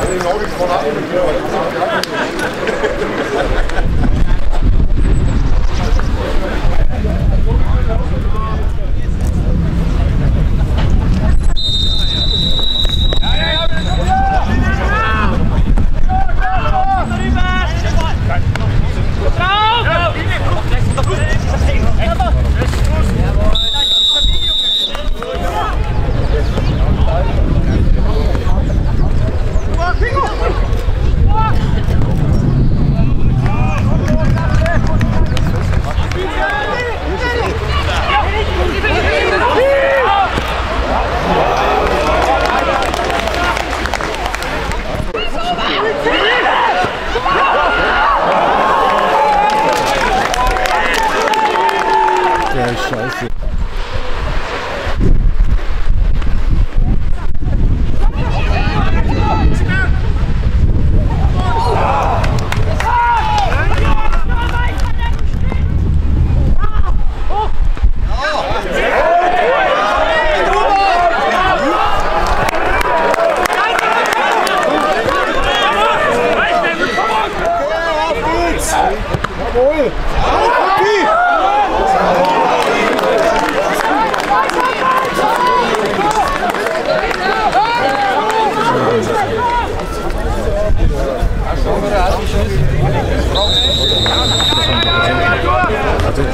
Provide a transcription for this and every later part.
Allez, non,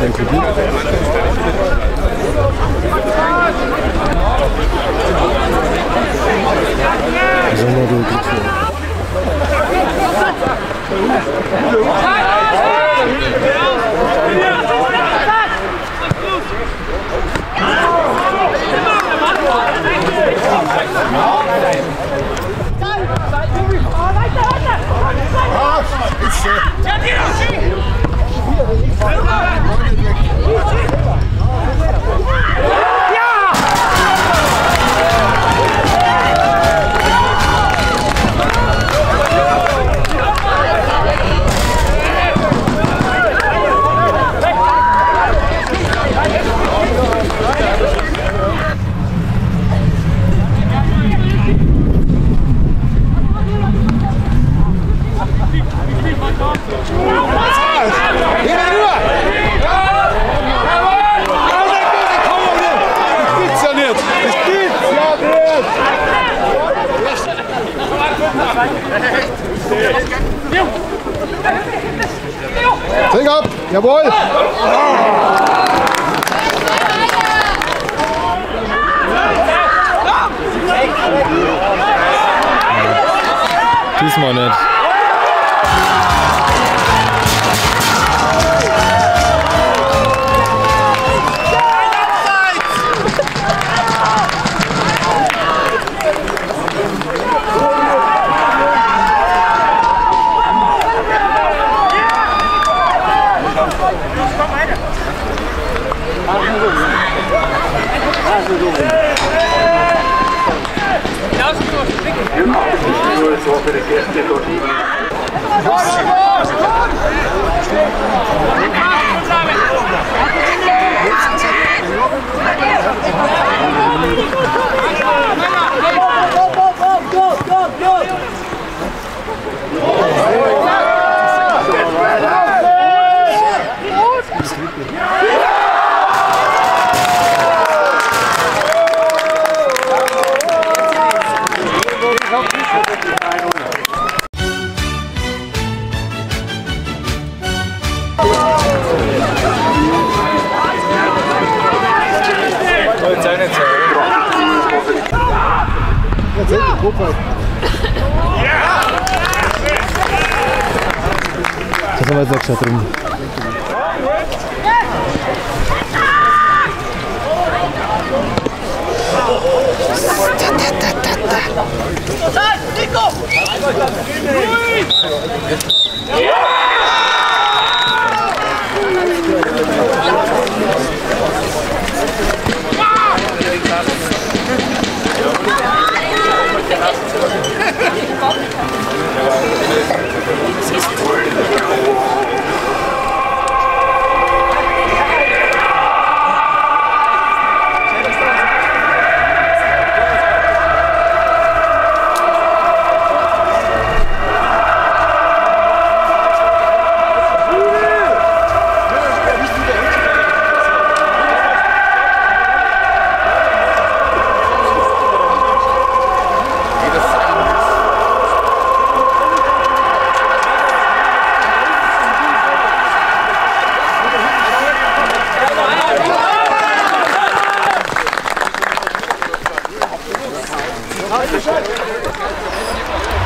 Vem comigo. Zona do Grito. Ah, it's, uh... 来了来 Zeig ab! Jawohl! Diesmal nicht. posso oferecer este torneio. ¡Vamos, vamos, vamos! Go back. Czasem jest jak szatrym. Yeah!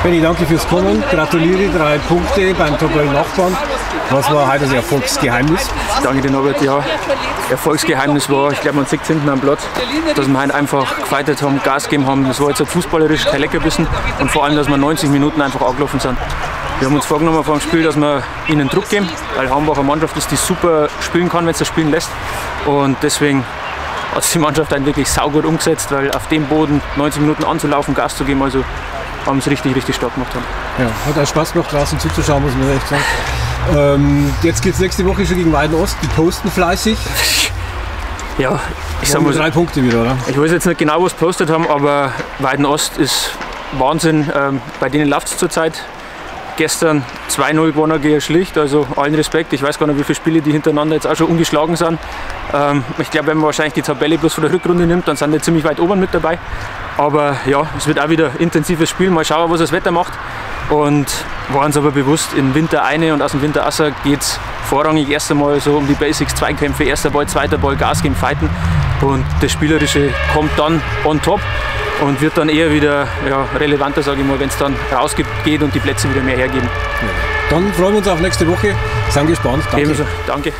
Benni, danke fürs Kommen. Gratuliere, drei Punkte beim Tabellennachbarn. Was war heute das Erfolgsgeheimnis? Danke dir, Norbert. Ja, Erfolgsgeheimnis war, ich glaube, man sieht es hinten am Platz, dass wir heute einfach gefeitet haben, Gas gegeben haben. Das war jetzt fußballerisch kein Leckerbissen und vor allem, dass wir 90 Minuten einfach angelaufen sind. Wir haben uns vorgenommen vor dem Spiel, dass wir ihnen Druck geben, weil Hamburg eine Mannschaft ist, die super spielen kann, wenn sie spielen lässt. Und deswegen hat die Mannschaft dann wirklich saugut umgesetzt, weil auf dem Boden 90 Minuten anzulaufen, Gas zu geben, also haben sie richtig, richtig stark gemacht. Haben. Ja, hat auch Spaß gemacht, draußen zuzuschauen, muss man echt sagen. Ähm, jetzt geht es nächste Woche schon gegen Weiden Ost. Die posten fleißig. Ja, ich sag mal, drei Punkte wieder, oder? ich weiß jetzt nicht genau, was postet haben, aber Weiden Ost ist Wahnsinn. Ähm, bei denen läuft es zurzeit. Gestern 2-0 gewonnen gegen Schlicht, also allen Respekt. Ich weiß gar nicht, wie viele Spiele die hintereinander jetzt auch schon ungeschlagen sind. Ähm, ich glaube, wenn man wahrscheinlich die Tabelle bloß von der Rückrunde nimmt, dann sind die ziemlich weit oben mit dabei. Aber ja, es wird auch wieder intensives Spiel. Mal schauen, was das Wetter macht. Und waren uns aber bewusst, im Winter eine und aus dem Winter außer geht es vorrangig erst einmal so um die Basics, Zweikämpfe, erster Ball, zweiter Ball, Gas geben, fighten. Und das Spielerische kommt dann on top und wird dann eher wieder ja, relevanter, sage ich mal, wenn es dann rausgeht und die Plätze wieder mehr hergeben. Dann freuen wir uns auf nächste Woche. Sind gespannt. Danke. Ebenso, danke.